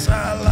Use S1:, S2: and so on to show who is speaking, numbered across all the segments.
S1: As I lie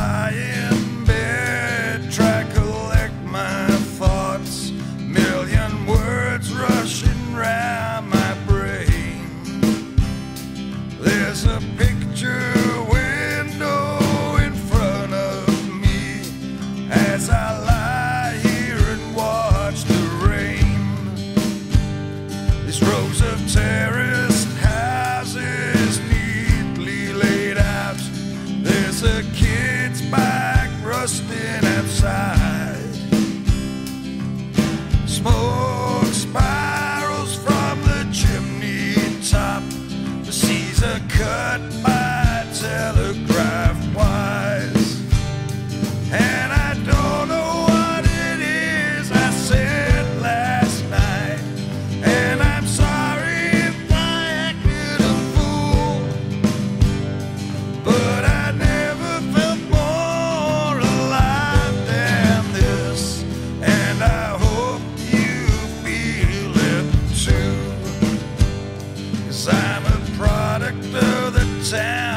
S1: of